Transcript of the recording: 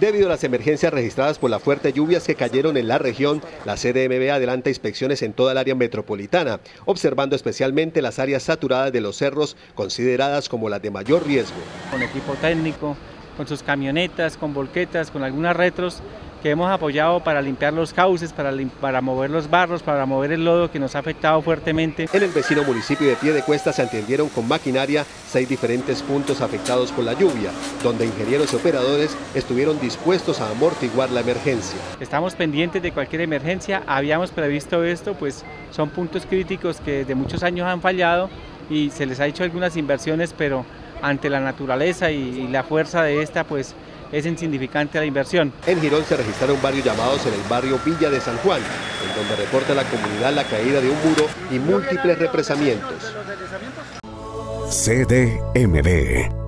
Debido a las emergencias registradas por las fuertes lluvias que cayeron en la región, la CDMB adelanta inspecciones en toda el área metropolitana, observando especialmente las áreas saturadas de los cerros consideradas como las de mayor riesgo. Con equipo técnico, con sus camionetas, con volquetas, con algunas retros, que hemos apoyado para limpiar los cauces, para, para mover los barros, para mover el lodo que nos ha afectado fuertemente. En el vecino municipio de Piedecuesta se atendieron con maquinaria seis diferentes puntos afectados por la lluvia, donde ingenieros y operadores estuvieron dispuestos a amortiguar la emergencia. Estamos pendientes de cualquier emergencia, habíamos previsto esto, pues son puntos críticos que de muchos años han fallado y se les ha hecho algunas inversiones, pero ante la naturaleza y, y la fuerza de esta, pues es insignificante la inversión. En Girón se registraron varios llamados en el barrio Villa de San Juan, en donde reporta la comunidad la caída de un muro y múltiples represamientos. CDMB